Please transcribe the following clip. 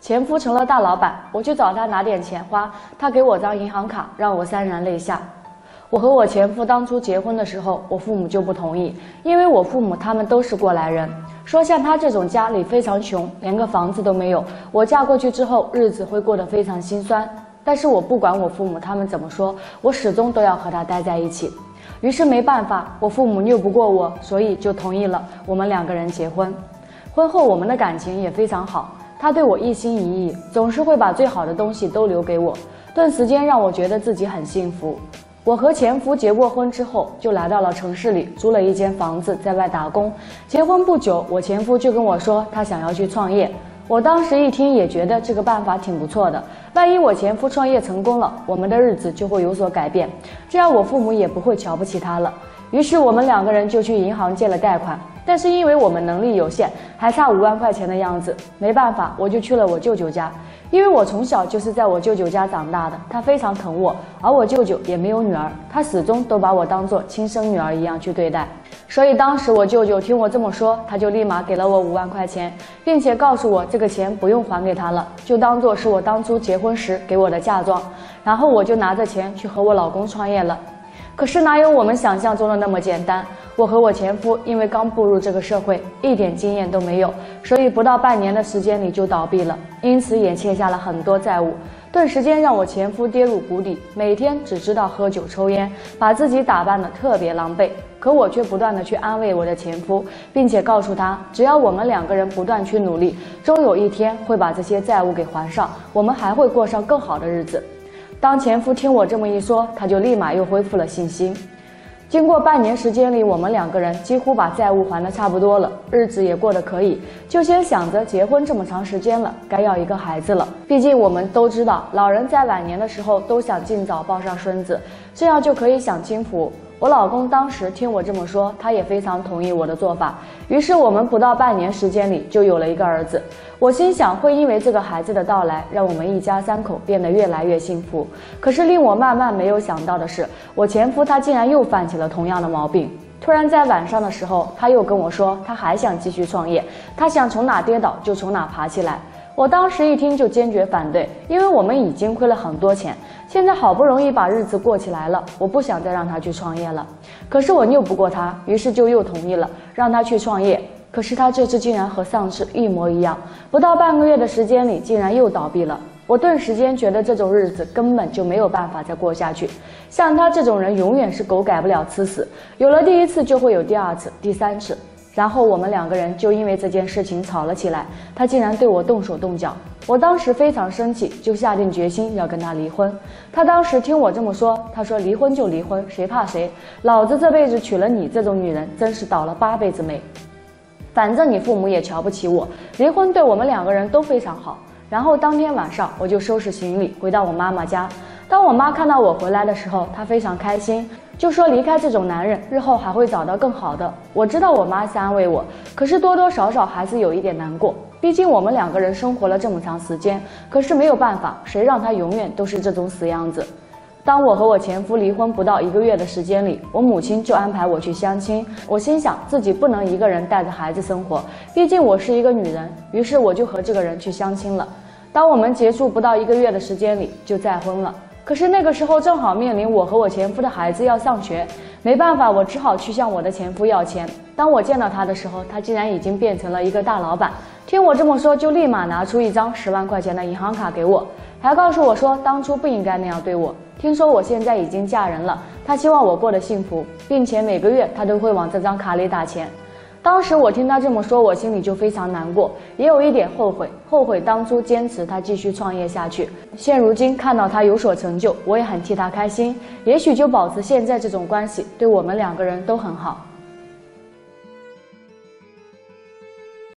前夫成了大老板，我去找他拿点钱花，他给我张银行卡，让我潸然泪下。我和我前夫当初结婚的时候，我父母就不同意，因为我父母他们都是过来人，说像他这种家里非常穷，连个房子都没有，我嫁过去之后日子会过得非常心酸。但是我不管我父母他们怎么说，我始终都要和他待在一起。于是没办法，我父母拗不过我，所以就同意了我们两个人结婚。婚后我们的感情也非常好，他对我一心一意，总是会把最好的东西都留给我，顿时间让我觉得自己很幸福。我和前夫结过婚之后，就来到了城市里，租了一间房子，在外打工。结婚不久，我前夫就跟我说，他想要去创业。我当时一听，也觉得这个办法挺不错的。万一我前夫创业成功了，我们的日子就会有所改变，这样我父母也不会瞧不起他了。于是我们两个人就去银行借了贷款。但是因为我们能力有限，还差五万块钱的样子，没办法，我就去了我舅舅家。因为我从小就是在我舅舅家长大的，他非常疼我，而我舅舅也没有女儿，他始终都把我当做亲生女儿一样去对待。所以当时我舅舅听我这么说，他就立马给了我五万块钱，并且告诉我这个钱不用还给他了，就当做是我当初结婚时给我的嫁妆。然后我就拿着钱去和我老公创业了。可是哪有我们想象中的那么简单？我和我前夫因为刚步入这个社会，一点经验都没有，所以不到半年的时间里就倒闭了，因此也欠下了很多债务，顿时间让我前夫跌入谷底，每天只知道喝酒抽烟，把自己打扮得特别狼狈。可我却不断的去安慰我的前夫，并且告诉他，只要我们两个人不断去努力，终有一天会把这些债务给还上，我们还会过上更好的日子。当前夫听我这么一说，他就立马又恢复了信心。经过半年时间里，我们两个人几乎把债务还的差不多了，日子也过得可以，就先想着结婚这么长时间了，该要一个孩子了。毕竟我们都知道，老人在晚年的时候都想尽早抱上孙子，这样就可以享清福。我老公当时听我这么说，他也非常同意我的做法。于是我们不到半年时间里就有了一个儿子。我心想，会因为这个孩子的到来，让我们一家三口变得越来越幸福。可是令我万万没有想到的是，我前夫他竟然又犯起了同样的毛病。突然在晚上的时候，他又跟我说，他还想继续创业，他想从哪跌倒就从哪爬起来。我当时一听就坚决反对，因为我们已经亏了很多钱，现在好不容易把日子过起来了，我不想再让他去创业了。可是我拗不过他，于是就又同意了让他去创业。可是他这次竟然和上次一模一样，不到半个月的时间里竟然又倒闭了。我顿时间觉得这种日子根本就没有办法再过下去。像他这种人，永远是狗改不了吃屎，有了第一次就会有第二次、第三次。然后我们两个人就因为这件事情吵了起来，他竟然对我动手动脚，我当时非常生气，就下定决心要跟他离婚。他当时听我这么说，他说离婚就离婚，谁怕谁？老子这辈子娶了你这种女人，真是倒了八辈子霉。反正你父母也瞧不起我，离婚对我们两个人都非常好。然后当天晚上我就收拾行李回到我妈妈家。当我妈看到我回来的时候，她非常开心。就说离开这种男人，日后还会找到更好的。我知道我妈是安慰我，可是多多少少还是有一点难过。毕竟我们两个人生活了这么长时间，可是没有办法，谁让他永远都是这种死样子？当我和我前夫离婚不到一个月的时间里，我母亲就安排我去相亲。我心想自己不能一个人带着孩子生活，毕竟我是一个女人。于是我就和这个人去相亲了。当我们结束不到一个月的时间里，就再婚了。可是那个时候正好面临我和我前夫的孩子要上学，没办法，我只好去向我的前夫要钱。当我见到他的时候，他竟然已经变成了一个大老板。听我这么说，就立马拿出一张十万块钱的银行卡给我，还告诉我说当初不应该那样对我。听说我现在已经嫁人了，他希望我过得幸福，并且每个月他都会往这张卡里打钱。当时我听他这么说，我心里就非常难过，也有一点后悔，后悔当初坚持他继续创业下去。现如今看到他有所成就，我也很替他开心。也许就保持现在这种关系，对我们两个人都很好。